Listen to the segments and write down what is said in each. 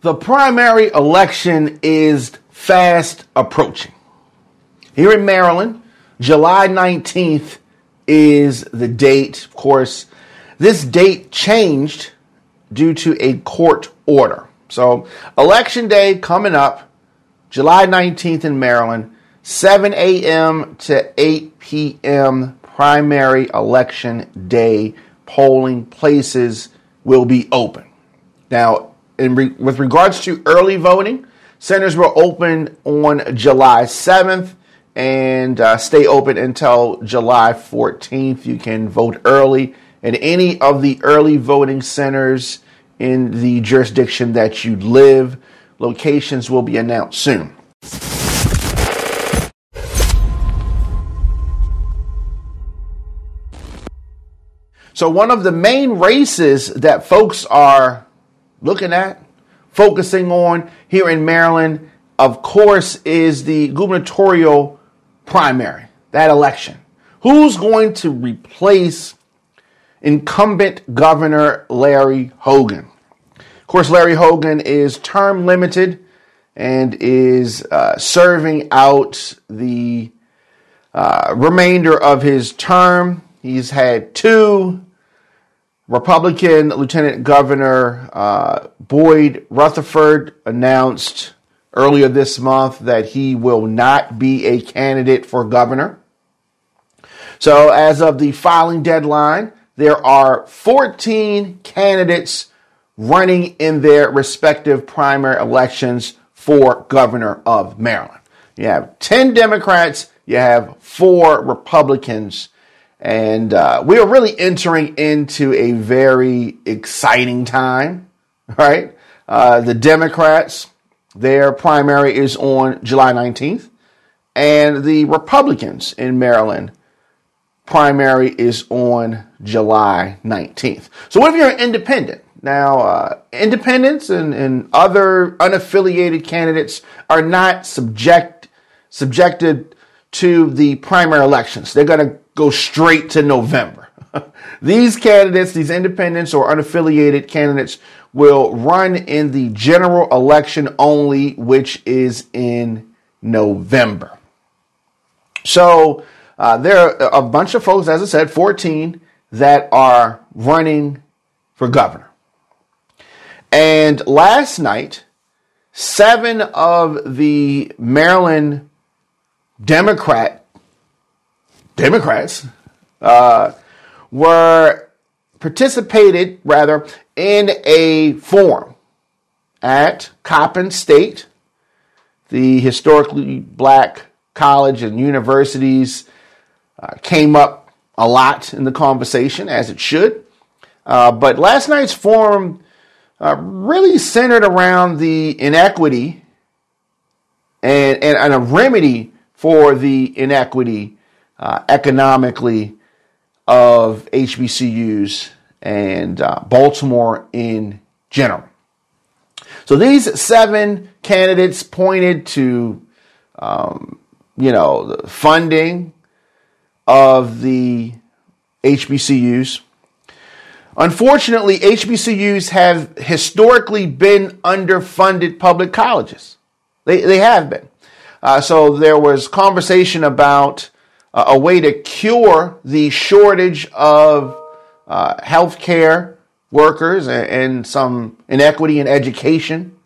The primary election is fast approaching. Here in Maryland, July 19th is the date. Of course, this date changed due to a court order. So, election day coming up, July 19th in Maryland, 7 a.m. to 8 p.m. primary election day polling places will be open. Now, re- with regards to early voting, centers will open on July 7th and uh, stay open until July 14th. You can vote early at any of the early voting centers in the jurisdiction that you live. Locations will be announced soon. So, one of the main races that folks are looking at, focusing on here in Maryland, of course, is the gubernatorial primary, that election. Who's going to replace incumbent Governor Larry Hogan? Of course, Larry Hogan is term limited and is uh, serving out the uh, remainder of his term. He's had two Republican Lieutenant Governor uh, Boyd Rutherford announced earlier this month that he will not be a candidate for governor. So, as of the filing deadline, there are 14 candidates running in their respective primary elections for governor of Maryland. You have 10 Democrats, you have four Republicans and uh, we are really entering into a very exciting time, right? Uh, the Democrats, their primary is on July 19th, and the Republicans in Maryland primary is on July 19th. So, what if you're an independent? Now, uh, independents and, and other unaffiliated candidates are not subject subjected to the primary elections. They're going to go straight to November. these candidates, these independents or unaffiliated candidates, will run in the general election only, which is in November. So uh, there are a bunch of folks, as I said, 14 that are running for governor. And last night, seven of the Maryland Democrat Democrats uh, were participated rather in a forum at Coppin State, the historically black college and universities uh, came up a lot in the conversation, as it should. Uh, but last night's forum uh, really centered around the inequity and, and, and, a remedy for the inequity uh, economically of HBCUs and uh, Baltimore in general. So these seven candidates pointed to, um, you know, the funding of the HBCUs. Unfortunately, HBCUs have historically been underfunded public colleges. They, they have been. Uh, so there was conversation about a way to cure the shortage of uh, healthcare workers and, and, some inequity in education.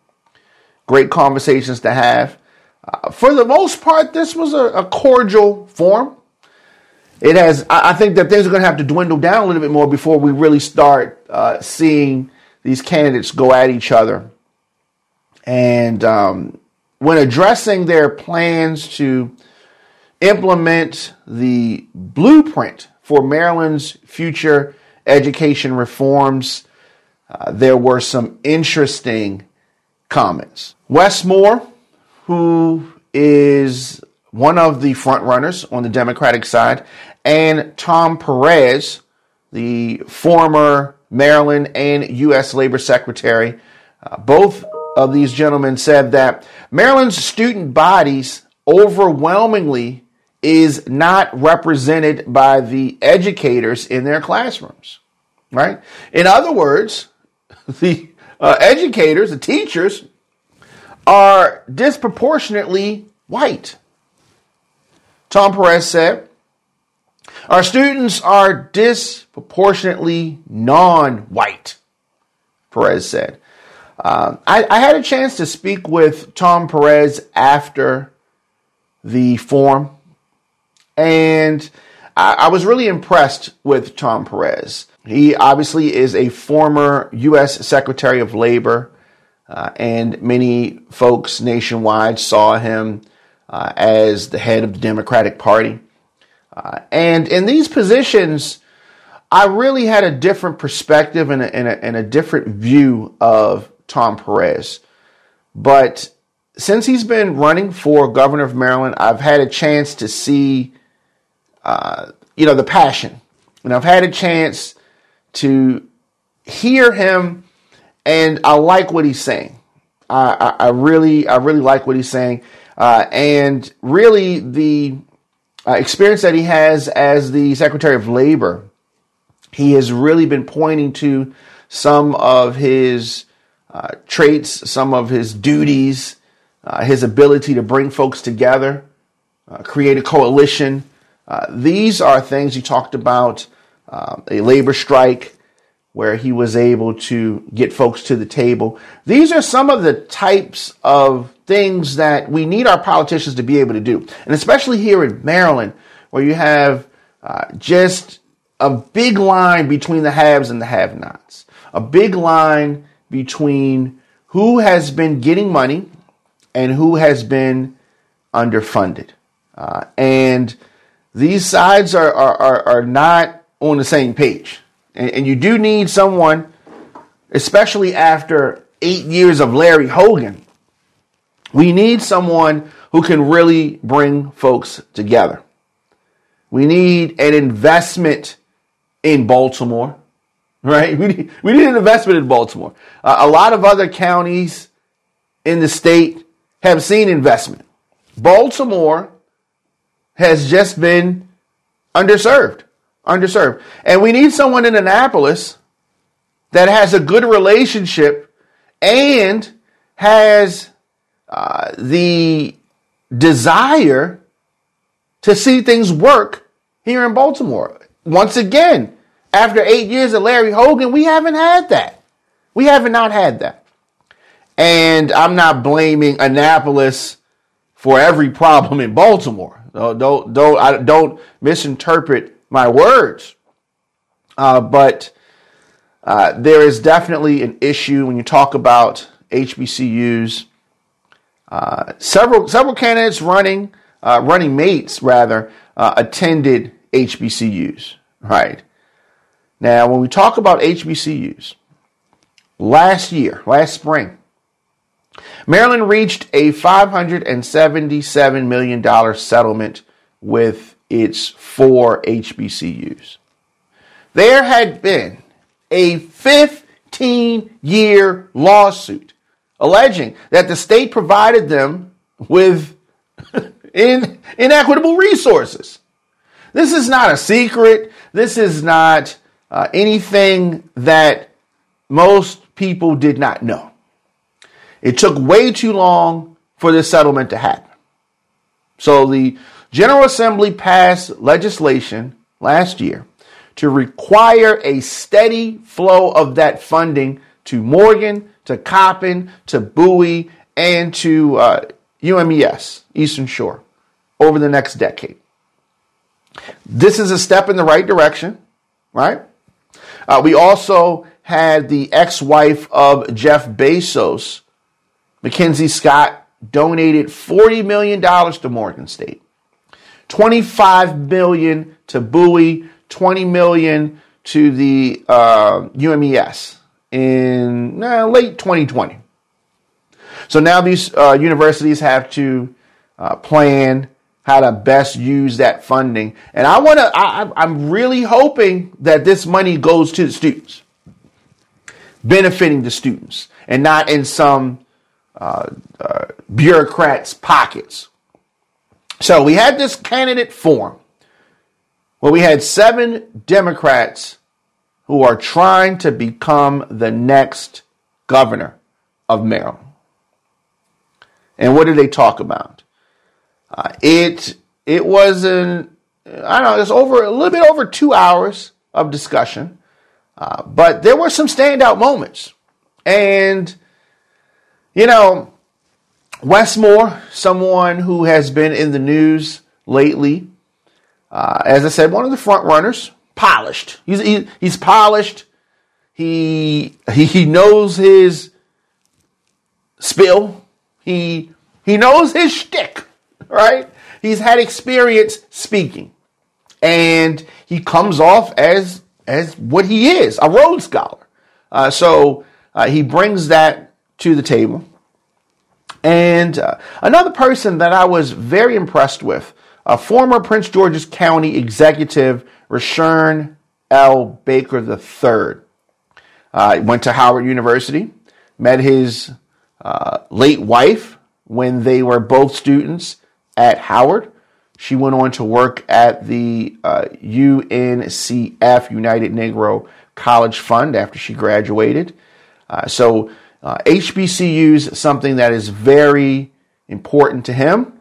Great conversations to have. Uh, for the most part, this was a, a cordial form. It has. I, think that things are going to have to dwindle down a little bit more before we really start uh, seeing these candidates go at each other. And um, when addressing their plans to implement the blueprint for Maryland's future education reforms, uh, there were some interesting comments. Wes Moore, who is one of the frontrunners on the Democratic side, and Tom Perez, the former Maryland and U.S. Labor Secretary, uh, both of these gentlemen said that Maryland's student bodies overwhelmingly is not represented by the educators in their classrooms, right? In other words, the uh, educators, the teachers, are disproportionately white. Tom Perez said, Our students are disproportionately non white, Perez said. Uh, I, I, had a chance to speak with Tom Perez after the forum, and I, I was really impressed with Tom Perez. He obviously is a former U.S. Secretary of Labor, uh, and many folks nationwide saw him uh, as the head of the Democratic Party. Uh, and in these positions, I really had a different perspective and a, and, a, and a different view of Tom Perez. But since he's been running for governor of Maryland, I've had a chance to see, uh, you know, the passion, and I've had a chance to hear him, and I like what he's saying. I, I, I really, I really like what he's saying, uh, and really the uh, experience that he has as the Secretary of Labor, he has really been pointing to some of his uh, traits, some of his duties, uh, his ability to bring folks together, uh, create a coalition. Uh, these are things he talked about a labor strike where he was able to get folks to the table. These are some of the types of things that we need our politicians to be able to do. And especially here in Maryland, where you have uh, just a big line between the haves and the have nots, a big line between who has been getting money and who has been underfunded. Uh, and these sides are, are, are, not on the same page. And, and you do need someone, especially after eight years of Larry Hogan, we need someone who can really bring folks together. We need an investment in Baltimore right? We need, we need an investment in Baltimore. Uh, a lot of other counties in the state have seen investment. Baltimore has just been underserved, underserved. And we need someone in Annapolis that has a good relationship and has uh, the desire to see things work here in Baltimore. Once again, after eight years of Larry Hogan, we haven't had that. We haven't not had that. And I'm not blaming Annapolis for every problem in Baltimore. Don't don't don't, I, don't misinterpret my words. Uh, but uh, there is definitely an issue when you talk about HBCUs. Uh, several several candidates running uh, running mates rather uh, attended HBCUs, right? Now, when we talk about HBCUs, last year, last spring, Maryland reached a $577 million settlement with its four HBCUs. There had been a 15 year lawsuit alleging that the state provided them with in, inequitable resources. This is not a secret. This is not uh, anything that most people did not know. It took way too long for this settlement to happen. So the General Assembly passed legislation last year to require a steady flow of that funding to Morgan, to Coppin, to Bowie, and to uh, UMES, Eastern Shore, over the next decade. This is a step in the right direction, right? Uh, we also had the ex-wife of Jeff Bezos, Mackenzie Scott, donated $40 million to Morgan State, 25 million to Bowie, 20 million to the uh, UMES in uh, late 2020. So now these uh, universities have to uh, plan how to best use that funding. And I want to, I'm really hoping that this money goes to the students, benefiting the students, and not in some uh, bureaucrats' pockets. So we had this candidate forum where we had seven Democrats who are trying to become the next governor of Maryland. And what did they talk about? Uh, it it was an I don't know, it was over a little bit over two hours of discussion, uh, but there were some standout moments. And you know, Wes Moore, someone who has been in the news lately, uh, as I said, one of the front runners, polished. He's he, he's polished. He, he he knows his spill. He he knows his shtick, right? He's had experience speaking, and he comes off as as what he is, a Rhodes Scholar. Uh, so uh, he brings that to the table. And uh, another person that I was very impressed with, a former Prince George's County executive, Rushern L. Baker III. Uh, went to Howard University, met his uh, late wife when they were both students at Howard. She went on to work at the uh, UNCF, United Negro College Fund, after she graduated. Uh, so uh, HBCUs something that is very important to him.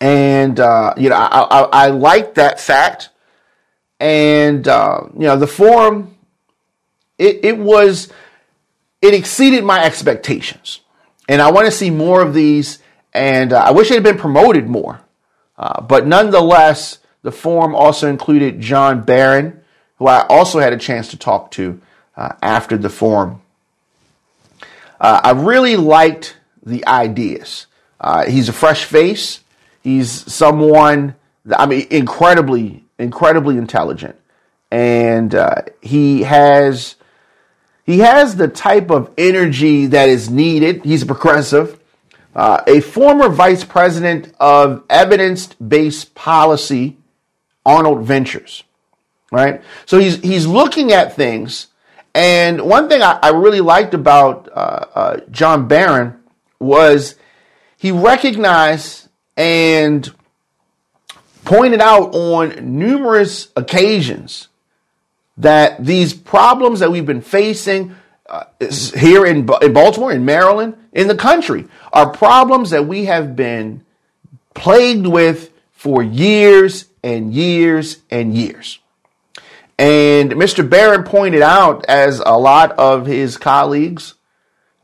And, uh, you know, I, I, I, like that fact. And, uh, you know, the forum, it, it was, it exceeded my expectations. And I want to see more of these. And uh, I wish it had been promoted more. Uh, but nonetheless, the forum also included Jon Baron, who I also had a chance to talk to uh, after the forum. Uh, I really liked the ideas. Uh, he's a fresh face. He's someone, that, I mean, incredibly, incredibly intelligent. And uh, he has he has the type of energy that is needed. He's a progressive, uh, a former vice president of evidence based policy, Arnold Ventures, right? So he's he's looking at things and one thing I, I really liked about uh, uh, Jon Baron was he recognized and pointed out on numerous occasions that these problems that we've been facing uh, here in, in Baltimore, in Maryland, in the country, are problems that we have been plagued with for years and years and years. And Mr. Baron pointed out, as a lot of his colleagues,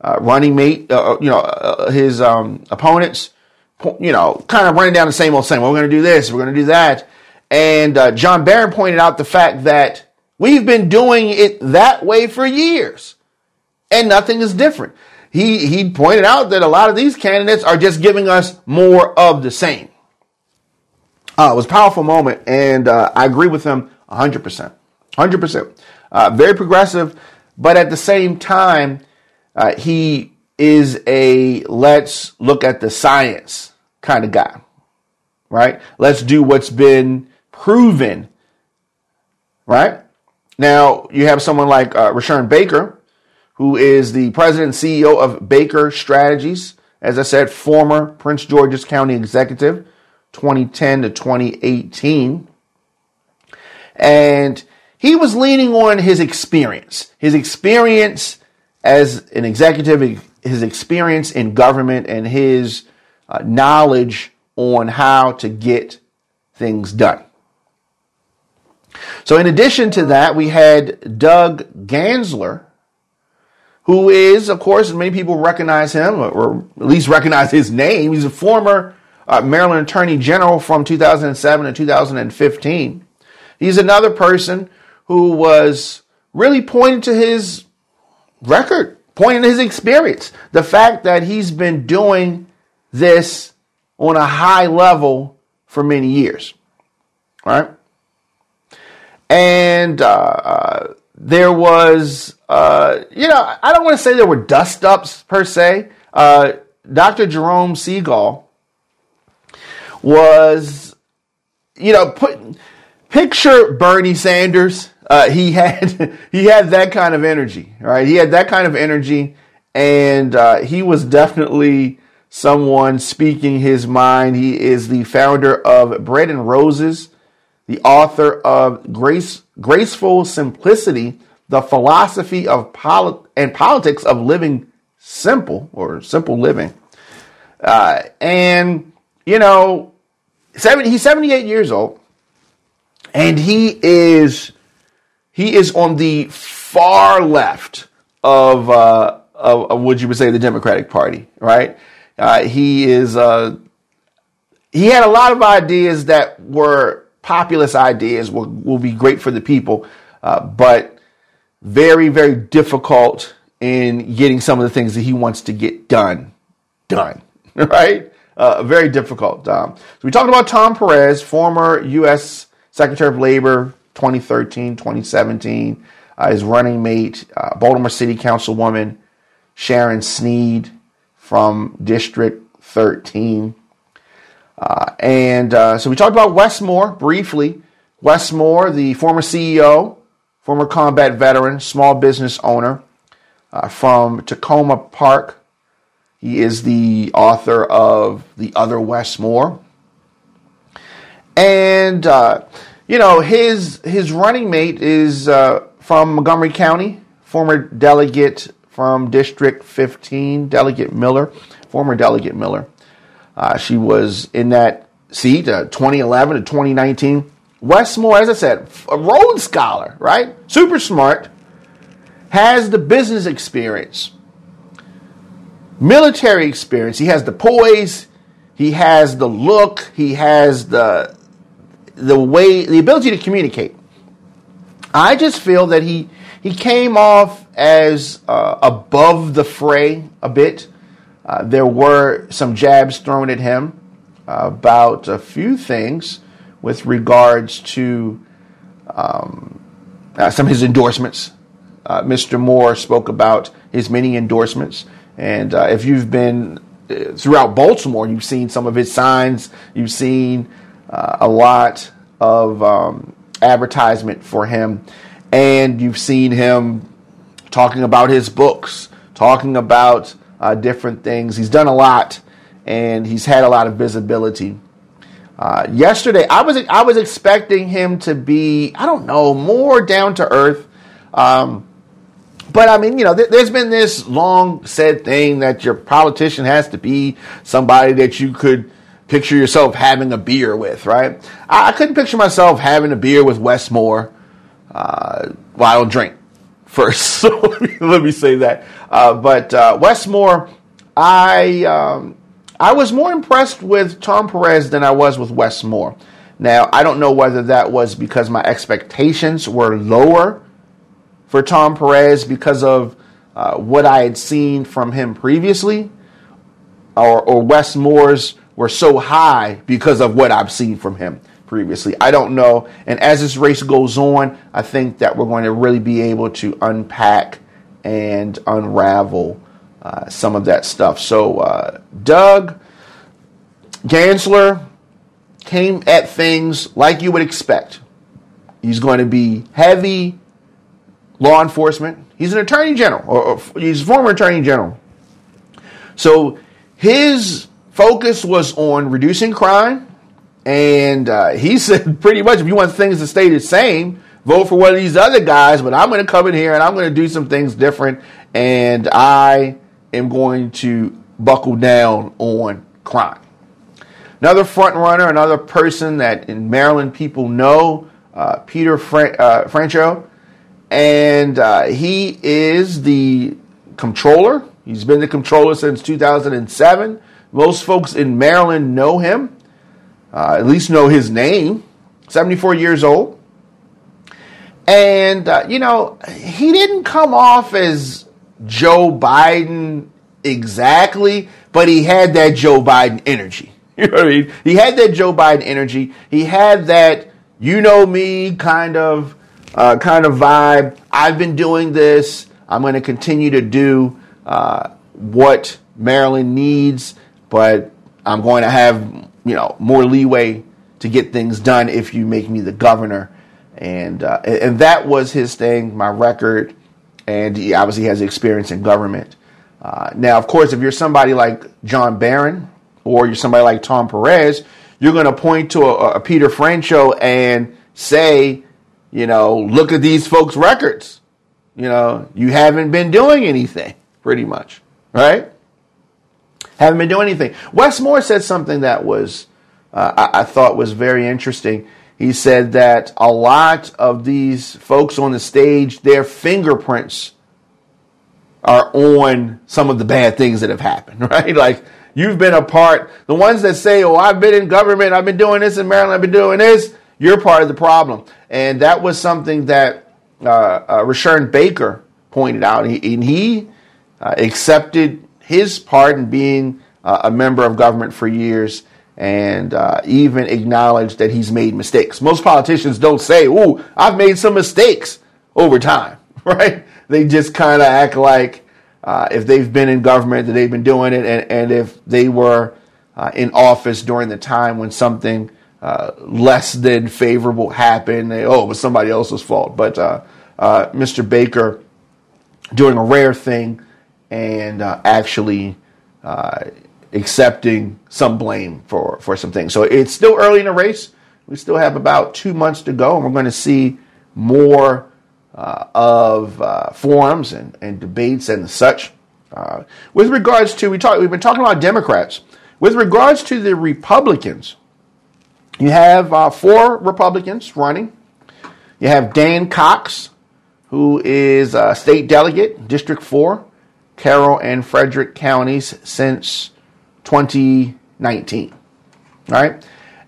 uh, running mate, uh, uh you know, uh, his um, opponents, you know, kind of running down the same old same. Well, we're going to do this, we're going to do that. And uh, Jon Baron pointed out the fact that we've been doing it that way for years, and nothing is different. He he pointed out that a lot of these candidates are just giving us more of the same. Uh, it was a powerful moment, and I agree with him 100 percent. 100%. Uh, very progressive, but at the same time, uh, he is a let's look at the science kind of guy, right? Let's do what's been proven, right? Now, you have someone like uh, Rushern Baker, who is the president CEO of Baker Strategies. As I said, former Prince George's County executive, 2010 to 2018. And he was leaning on his experience, his experience as an executive, his experience in government, and his uh, knowledge on how to get things done. So, in addition to that, we had Doug Gansler, who is, of course, many people recognize him, or at least recognize his name. He's a former uh, Maryland Attorney General from 2007 to 2015. He's another person who was really pointing to his record, pointing to his experience. The fact that he's been doing this on a high level for many years. Right? And uh, uh, there was, uh, you know, I don't want to say there were dust ups per se. Uh, Dr. Jerome Segal was, you know, put picture Bernie Sanders uh, he had he had that kind of energy, right? He had that kind of energy, and uh, he was definitely someone speaking his mind. He is the founder of Bread and Roses, the author of Grace Graceful Simplicity: the philosophy of polit- and politics of living simple or simple living. Uh, and, you know, 70, he's 78 years old and he is, he is on the far left of, uh, of, of what you would say the Democratic Party, right? Uh, he is, uh, he had a lot of ideas that were populist ideas, will, will be great for the people, uh, but very, very difficult in getting some of the things that he wants to get done, done, right? Uh, very difficult. Um, so we talked about Tom Perez, former U.S. Secretary of Labor, 2013, 2017. Uh, his running mate, uh, Baltimore City Councilwoman Shannon Sneed from District 13. Uh, and uh, so we talked about Wes Moore briefly. Wes Moore, the former CEO, former combat veteran, small business owner uh, from Takoma Park. He is the author of The Other Wes Moore. And, uh, you know, his, his running mate is uh, from Montgomery County, former delegate from District 15, Delegate Miller, former Delegate Miller. Uh, she was in that seat uh, 2011 to 2019. Wes Moore, as I said, a Rhodes Scholar, right? Super smart, has the business experience, military experience. He has the poise, he has the look, he has the the way, the ability to communicate. I just feel that he he came off as uh, above the fray a bit. Uh, there were some jabs thrown at him about a few things with regards to um, uh, some of his endorsements. Uh, Mr. Moore spoke about his many endorsements. And uh, if you've been throughout Baltimore, you've seen some of his signs, you've seen a lot of um, advertisement for him and you've seen him talking about his books, talking about uh, different things. He's done a lot, and he's had a lot of visibility. Uh, yesterday, I was I was expecting him to be I don't know more down to earth, um, but I mean you know th- there's been this long said thing that your politician has to be somebody that you could picture yourself having a beer with, right? I, I couldn't picture myself having a beer with Wes Moore. Uh, well, I don't drink first, so let me, say that. Uh, but uh, Wes Moore, I um, I was more impressed with Tom Perez than I was with Wes Moore. Now, I don't know whether that was because my expectations were lower for Tom Perez because of uh, what I had seen from him previously, or, or Wes Moore's were so high because of what I've seen from him previously. I don't know. And as this race goes on, I think that we're going to really be able to unpack and unravel uh, some of that stuff. So, uh, Doug Gansler came at things like you would expect. He's going to be heavy law enforcement. He's an attorney general, or, or he's former attorney general. So, his focus was on reducing crime and uh, he said pretty much if you want things to stay the same, vote for one of these other guys. But I'm going to come in here and I'm going to do some things different. And I am going to buckle down on crime. Another front runner, another person that in Maryland people know, uh, Peter Fran- uh, Franchot. And uh, he is the controller. He's been the controller since 2007. Most folks in Maryland know him uh, at least know his name. 74 years old. And, uh, you know, he didn't come off as Joe Biden exactly, but he had that Joe Biden energy. You know what I mean? He had that Joe Biden energy. He had that, you know me kind of, uh, kind of vibe. I've been doing this. I'm going to continue to do uh, what Maryland needs, but I'm going to have you know more leeway to get things done if you make me the governor, and uh, and that was his thing, my record, and he obviously has experience in government. Uh, now, of course, if you're somebody like Jon Baron or you're somebody like Tom Perez, you're going to point to a, a Peter Franchot and say, you know, look at these folks' records. you know, you haven't been doing anything, pretty much, right? Haven't been doing anything. Wes Moore said something that was, uh, I, I thought was very interesting. He said that a lot of these folks on the stage, their fingerprints are on some of the bad things that have happened, right? Like you've been a part, the ones that say, oh, I've been in government, I've been doing this in Maryland, I've been doing this, you're part of the problem. And that was something that uh, uh, Baker pointed out. And he, and he uh, accepted his part in being uh, a member of government for years and uh, even acknowledge that he's made mistakes. Most politicians don't say, "Ooh, I've made some mistakes over time," right? They just kind of act like uh, if they've been in government that they've been doing it, and, and if they were uh, in office during the time when something uh, less than favorable happened, they, oh, it was somebody else's fault. But uh, uh, Mr. Baker doing a rare thing and actually accepting some blame for, for some things. So it's still early in the race. We still have about two months to go, and we're going to see more uh, of uh, forums and, and debates and such. Uh, with regards to, we talk, we've been talking about Democrats. With regards to the Republicans, you have uh, four Republicans running. You have Dan Cox, who is a state delegate, District 4, Carroll and Frederick counties since 2019. Right?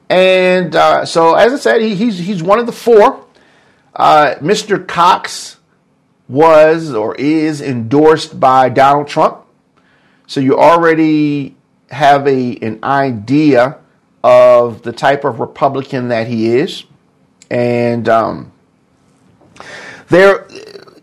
And uh, so, as I said, he, he's, he's one of the four. Uh, Mr. Cox was or is endorsed by Donald Trump. So you already have a, an idea of the type of Republican that he is. And um, there,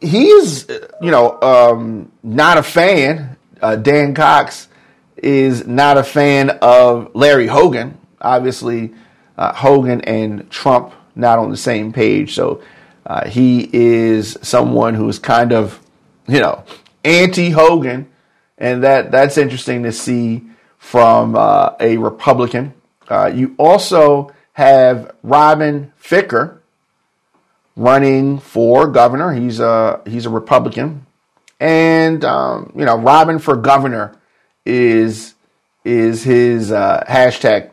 he is, you know, um, not a fan. Uh, Dan Cox is not a fan of Larry Hogan. Obviously, uh, Hogan and Trump not on the same page. So uh, he is someone who's kind of, you know, anti Hogan, and that that's interesting to see from uh, a Republican. Uh, you also have Robin Ficker running for governor. He's a he's a Republican, and um, you know, Robin for governor is is his uh, hashtag.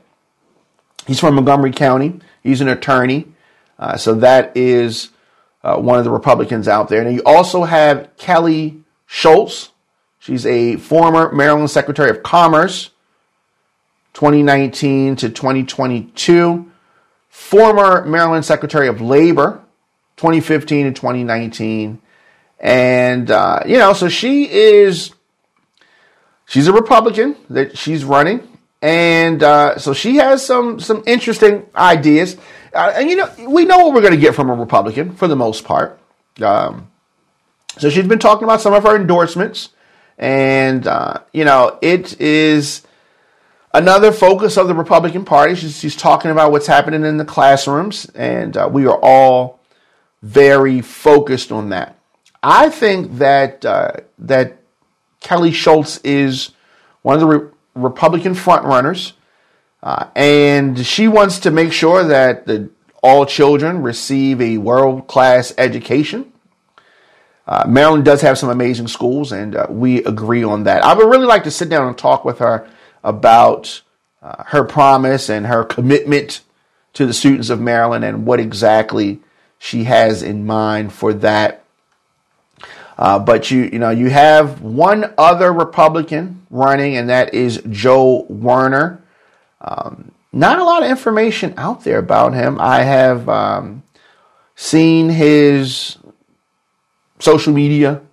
He's from Montgomery County. He's an attorney, uh, so that is uh, one of the Republicans out there. And you also have Kelly Schulz. She's a former Maryland Secretary of Commerce, 2019 to 2022. Former Maryland Secretary of Labor, 2015 to 2019. And, uh, you know, so she is, she's a Republican that she's running. And uh, so she has some some interesting ideas. Uh, and you know, we know what we're going to get from a Republican for the most part. Um, so she's been talking about some of her endorsements, and uh, you know, it is another focus of the Republican Party. She's, she's talking about what's happening in the classrooms, and uh, we are all very focused on that. I think that uh, that Kelly Schulz is one of the re- Republican frontrunners. Uh, and she wants to make sure that the, all children receive a world class education. Uh, Maryland does have some amazing schools, and uh, we agree on that. I would really like to sit down and talk with her about uh, her promise and her commitment to the students of Maryland and what exactly she has in mind for that. Uh, but you, you know, you have one other Republican running, and that is Joe Werner. Um, not a lot of information out there about him. I have um, seen his social media,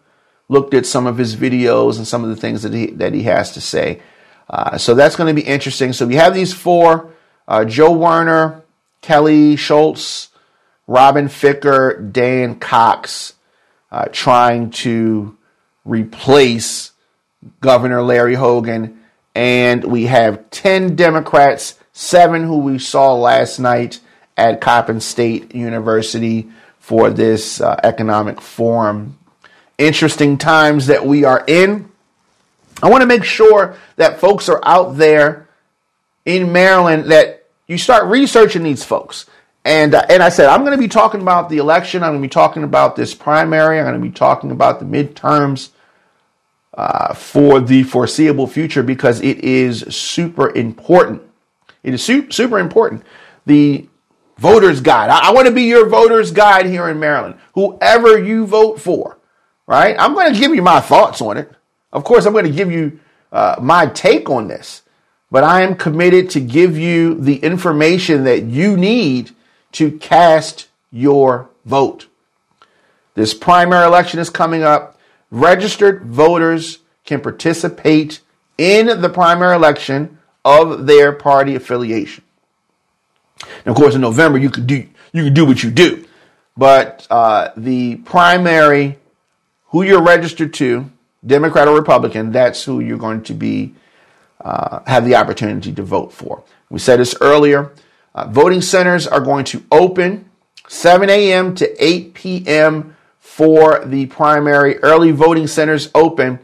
looked at some of his videos and some of the things that he that he has to say. Uh, so that's going to be interesting. So we have these four: uh, Joe Werner, Kelly Schulz, Robin Ficker, Dan Cox, uh, trying to replace Governor Larry Hogan and we have 10 Democrats, seven who we saw last night at Coppin State University for this uh, economic forum. Interesting times that we are in. I want to make sure that folks are out there in Maryland that you start researching these folks And, uh, and I said, I'm going to be talking about the election. I'm going to be talking about this primary. I'm going to be talking about the midterms uh, for the foreseeable future because it is super important. It is su- super important. The voter's guide. I, I want to be your voter's guide here in Maryland. Whoever you vote for, right? I'm going to give you my thoughts on it. Of course, I'm going to give you uh, my take on this, but I am committed to give you the information that you need to cast your vote. This primary election is coming up. Registered voters can participate in the primary election of their party affiliation. And of course, in November you could do you could do what you do, but uh, the primary, who you're registered to, Democrat or Republican, that's who you're going to be uh, have the opportunity to vote for. We said this earlier. Uh, voting centers are going to open 7 a.m. to 8 p.m. for the primary. Early voting centers open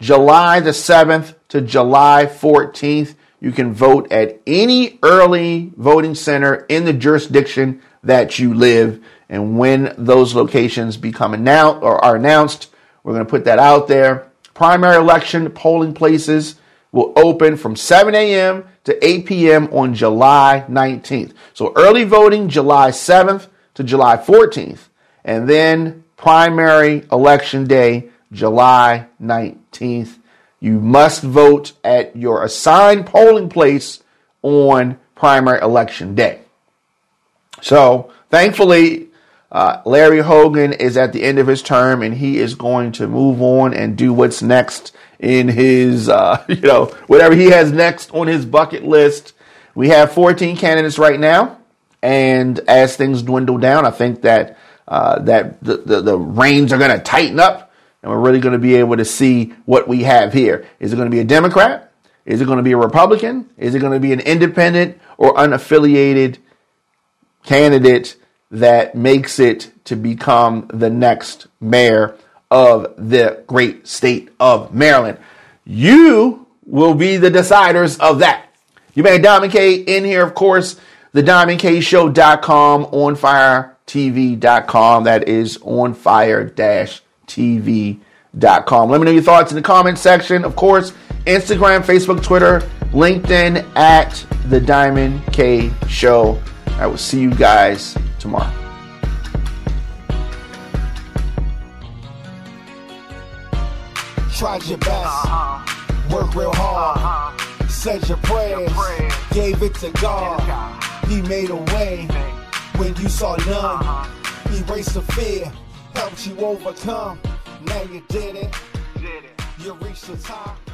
July the 7th to July 14th. You can vote at any early voting center in the jurisdiction that you live. And when those locations become announced or are announced, we're going to put that out there. Primary election polling places will open from 7 a.m. to 8 p.m. on July 19th. So early voting July 7th to July 14th. And then primary election day July 19th you must vote at your assigned polling place on primary election day. So, thankfully, uh, Larry Hogan is at the end of his term and he is going to move on and do what's next in his, uh, you know, whatever he has next on his bucket list. We have 14 candidates right now. And as things dwindle down, I think that, uh, that the, the, the reins are going to tighten up and we're really going to be able to see what we have here. Is it going to be a Democrat? Is it going to be a Republican? Is it going to be an independent or unaffiliated candidate that makes it to become the next mayor of the great state of Maryland? You will be the deciders of that. You may have Diamond K in here, of course, the onfiretv.com. That is on fire TV.com. Let me know your thoughts in the comment section. Of course, Instagram, Facebook, Twitter, LinkedIn at The Diamond K Show. I will see you guys tomorrow. Tried your best, uh-huh. work real hard, said your prayers, gave it to God. He made a way when you saw none. Erased the fear helped you overcome. Now you did it. You reached the top.